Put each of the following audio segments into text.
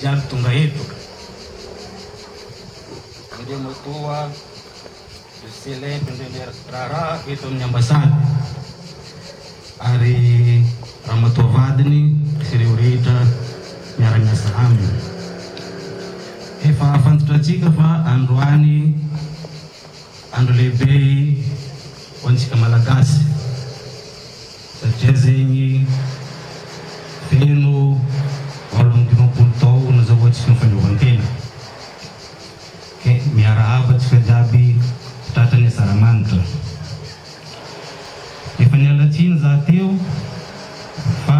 Jiaby tonga eto. Indreo motoa de celebre indreo miraharaha eto amin'ny ambassade ary ramatoa vadiny sy ireo rehetra miara-miasa aminy. Efa fantatratsika fa androany andro lehibe ho antsika Malagasy. Satria zegny feno valo amby dimampolo taogna zao atsika ny fahaleovan-tegna ke miarahaba atsika jiaby tratran'ny asaramanitra. Efa niala tsiny za teo fa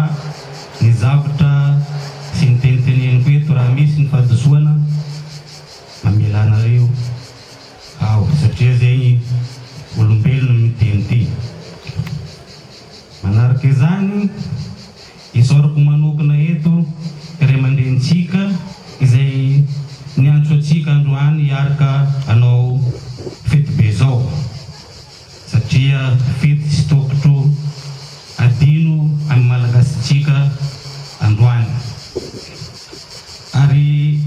ny zavatra sy ny teniteneniko eto raha misy ny fahadisoana mamela anareo. Ao, satria zegny olombelogno miteny ty. Manaraka izany, isaorako manokana eto i Ray aman-drenintsika izay niantso antsika androany hiaraka hanao fetibe zao. Satria fety tsy tokotro adino an'i Malagasintsika androany. Ary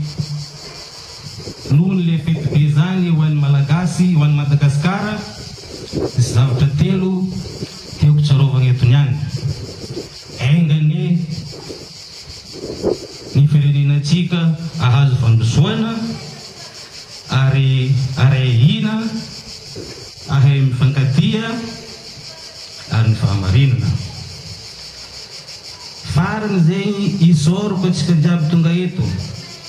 nohon'le fety be zany ho an'ny Malagasy, ho an'i Madagasikara, nisy zavatra telo tiako tsarovagna eto niany. Enga anie ny firenenantsika ahazo fandrosoana. Ary arehe hina, ahe mifankatia ary ny fahamarinana. Farany zegny isaorako antsika jiaby tonga eto,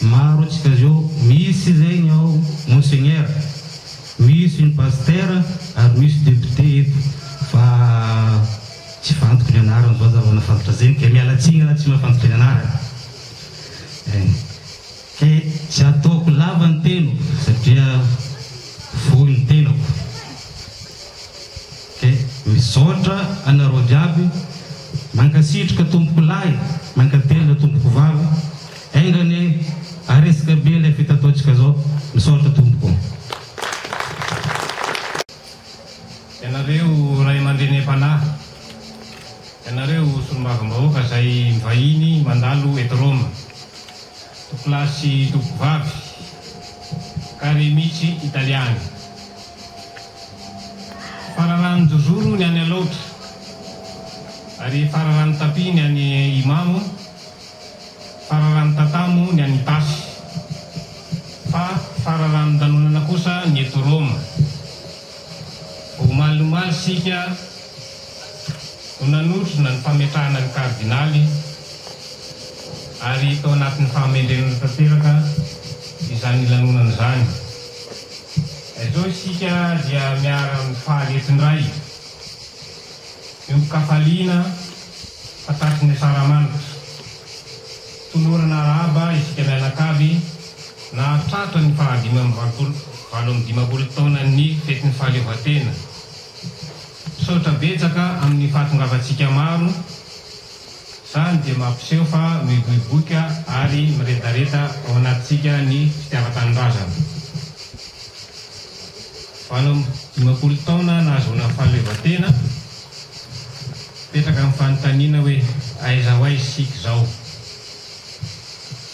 maro antsika zao misy zegny ao Monseigneur, misy ny Pasteur ary misy Député eto fa tsy fantiko ny anarany zao aza vao nafantatra zegny ka miala tsiny raha tsy mahafantatra ny anarany. Dia tsy hataoko lava ny tenako satria fohy ny tenako. Dia misaotra anareo jiaby. Mankasitrka tompoko lahy, mankatelina tompoko vavy. Enga anie haresaka be ilay fety ataontsika zao. Misaotra tompoko. Ianareo ray aman-drenem-panahy, ianareo solombavambahoaka izay mivahiny mandalo eto Roma. Tovolahy sy tovovavy, Kary Michi Italiana. Fararanon-jozoro ny any Alaotra ary fararanon-tapia ny any Imamo, fararanon-tatamo ny any Itaosy, fa fararanon-danonana kosa ny eto Roma. Omaly-omaly isika no nanotrona ny fametrahana ny Kardinaly ary tao anatin'ny fahamendrenana tanteraka izany lanonana izany. Izao isika dia miara-mifaly eto indray, miombon-kafaliana fa tratry ny asaramanitra. Tolorana arahaba isika mianakavy nahatratra ny fahadimy amby valopolo valo amby dimampolo taonan'ny fetin'ny fahaleovantena. Misaotra betsaka amin'ny fahatongavantsika maro, izany dia mampiseho fa mivoivoika ary miredareda ao anatintsika ny fitiavan-tanindrazana. Valo amby dimampolo taona nahazoana ny fahaleovantena. Mipetraka amin'ny fanontaniana hoe aiza ho aiza isika izao.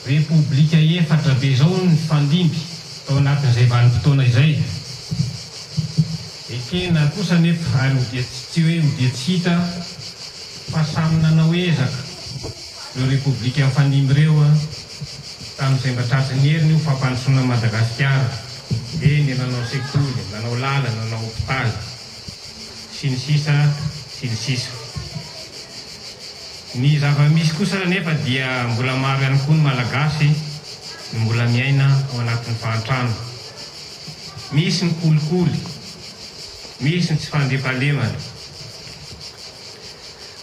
Repoblika efatra be izao no nifandimby tao anatin'izay vanim-potoana izay. Ekena kosa anefa ary ho dia tsy hoe ho dia tsy hita fa samy nanao ezaka ireo repoblika nifandimby ireo tamin'izay mba tratry ny heriny io fampandrosoana an'i Madagasikara. Eny, nanao sekoly, nanao lalana, nanao hopitaly. sy ny sisa sy ny sisa. Ny zava-misy kosa anefa dia mbola maro ihany koa ny Malagasy no mbola miaina ao anatin'ny fahantrana. Misy ny kolikoly, misy ny tsy fandriampahalemana.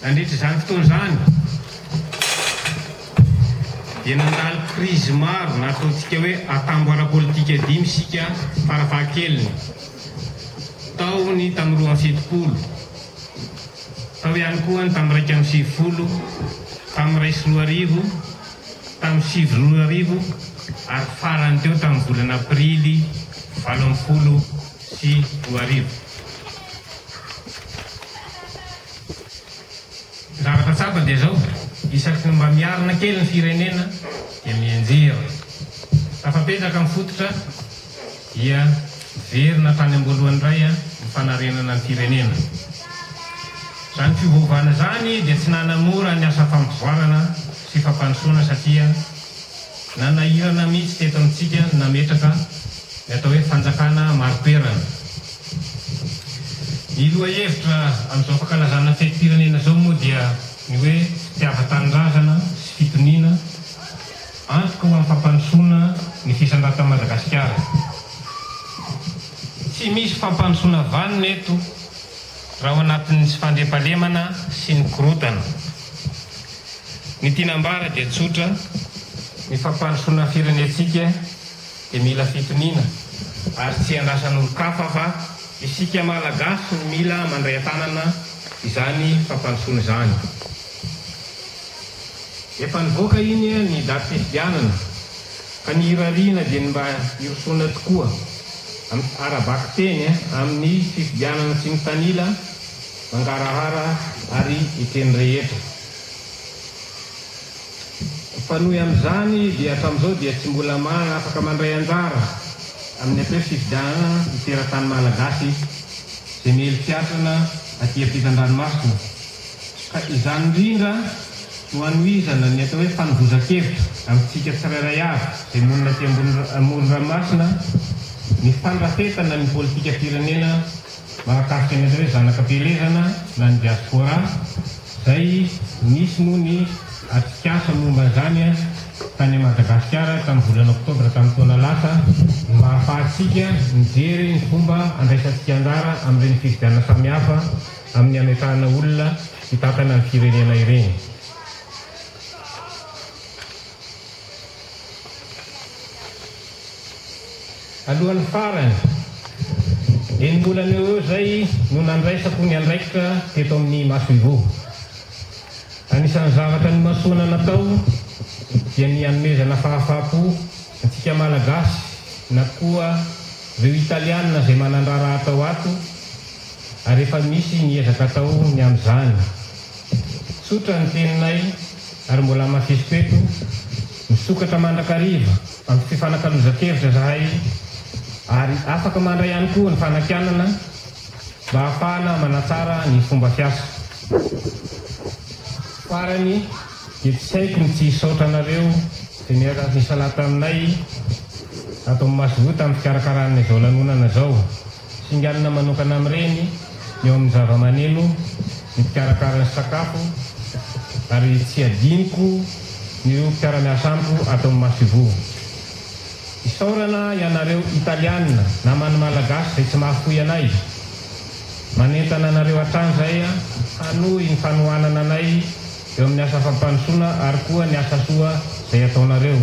Nandritra izany fotoana izany dia nandalo krizy maro na ataontsika hoe atambo ara-politika dimy isika farafahakeliny. Tao ny tamin'ny roa amby fitopolo, tao ihany koa ny tamin'ny iraika amby sivifolo, tamin'ny iray sy roa arivo, tamin'ny sivy sy roa arivo ary farany teo tamin'ny volana Aprily valo ambin'ny folo sy roa arivo. Ny zavatra tsapa dia izao, isaky ny mba miarina kely ny firenena dia mianjera. Tafapetraka ny fototra. dia miverina tany am-boalohany indray ny fanarenana ny firenena. Izany fiovaovana izany dia tsy nanamora ny asa fampivoarana sy fampandrosoana satria nanahirana mihitsy teto amintsika ny nametraka ny atao hoe fanjakana marin-toerana. Ny lohahevitra amin'izao fankalazana fetim-pirenena izao moa dia ny hoe fitiavan-tanindrazana sy fitoniana. Antoka ho amin'ny fampandrosoana ny fisandratan'i Madagasikara. Tsy misy fampandrosoana vanona eto raha ao anatin'ny tsy fandriampahalemana sy ny korontana. Ny tiana ambara dia tsotra, ny fampandrosoana ny firenentsika dia mila fitoniana ary tsy andrasan'olon-kafa fa isika Malagasy no mila mandray an-tanana izany fampandrosoana izany. Efa nivoaka iny ny daty fifidianana ka ny irariana dia ny mba hirosoana tokoa amin'ny ara-bakiteny amin'ny fifidianana tsy mitanila, mangarahara ary eken'ny rehetra. Mifanohy amin'izany dia hatramin'izao dia tsy mbola afaka mandray anjara amin'ny atao hoe fifidianana ny teratany malagasy izay miely fiatrana aty ampitan-dranomasina. Ka izany indrindra no anohizana ny atao hoe fanovozan-kevitra amintsika tsirairay avy izay monina aty ambony amoron-dranomasina ny fandrafetana ny politikam-pirenena mahakasika ny atao hoe zanaka pielezana na ny diaspora izay nisy moa ny atrikasa momba an'izany tany Madagasikara tamin'ny volana oktobra tamin'ny taona lasa no mahafahantsika mijery ny fomba andraisantsika anjara amin'ireny fifidianana samihafa amin'ny hametrahana olona hitantana ny firenena ireny. Alohan'ny farany, enim-bolana eo ho eo izay no nandraisako ny andraikitra teto amin'ny Masoivoho. Anisan'ny zavatra nimasoana natao dia ny hanomezana fahafaha-po antsika Malagasy na koa ireo Italiana izay manan-draharaha atao ato ary efa misy ny ezaka atao ny amin'izany. Tsotra ny teninay ary mbola hamafisiko eto, misokatra mandrakariva amin'ny fifanakalozan-kevitra izahay ary afaka mandray ihany koa ny fanakianana mba hahafahana manatsara ny fomba fiasa. Farany dia tsy haiko ny tsy hisaotra anareo izay niara nisalahy taminay ato amin'ny Masoivoho tamin'ny fikarakarana izao lanonana izao. Singanina manokana amin'ireny ny ao amin'ny zavamaneno ny mpikarakara ny sakafo ary tsy hadinoko ny ireo mpiara-miasa amiko ato amin'ny Masoivoho. Isaorana ianareo Italiana naman'ny Malagasy izay tsy mahafoy anay. Manentana anareo hatrany izay hanohy ny fanohanana anay eo amin'ny asa fampandrosoana ary koa ny asa soa izay ataonareo.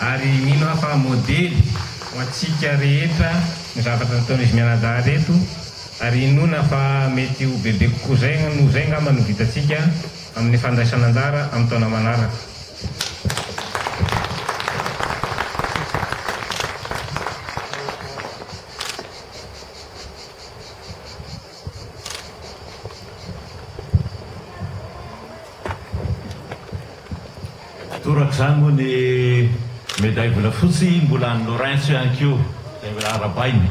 Ary mino aho fa modely ho antsika rehetra ny zavatra nataon'izy mianadahy reto, ary inoana fa mety ho bebe kokoa izay noho izay angamba no vitantsika amin'ny fandraisana anjara amin'ny taona manaraka. Tsy torak'izany moa ny medaille volafotsy, mbola an'i Lorenzo ihany koa, izay mbola arahabaina.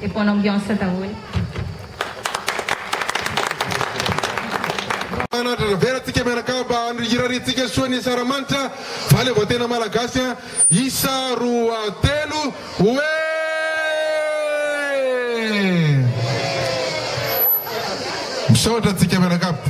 Dia bonne ambiance daholo. Manandratra vera tsika mianakavy mba hirariantsika soa ny sara manitra Valeva tena malagasy a! Isa roa telo oee! Misaotra antsika mianakavy.